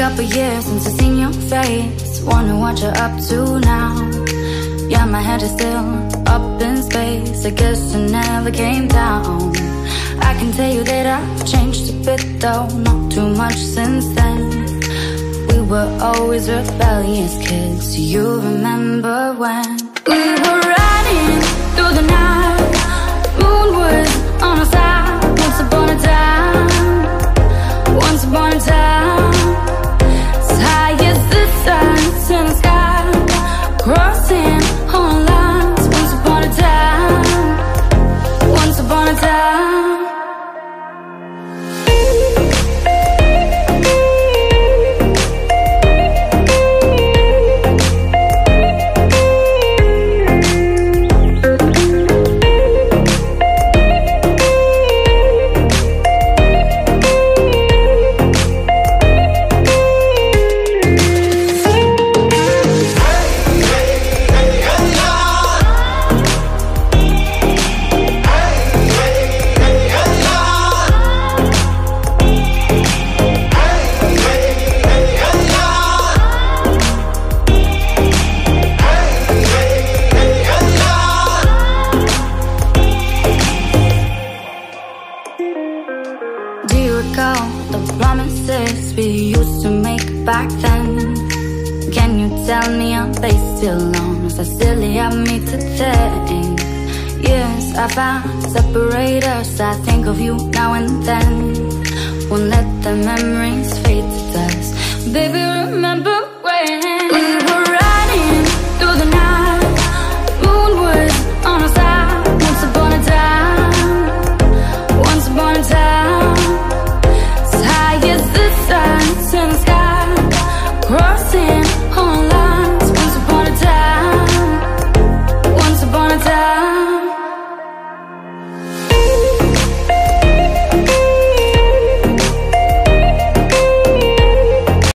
couple years since I've seen your face. Wonder what you're up to now. Yeah, my head is still up in space. I guess I never came down. I can tell you that I've changed a bit though. Not too much since then. We were always rebellious kids. You remember when We were The promises we used to make back then? Can you tell me are they still on? Is that silly of me to think? Yes, I found separators. I think of you now and then. Won't let the memories fade to dust. Baby,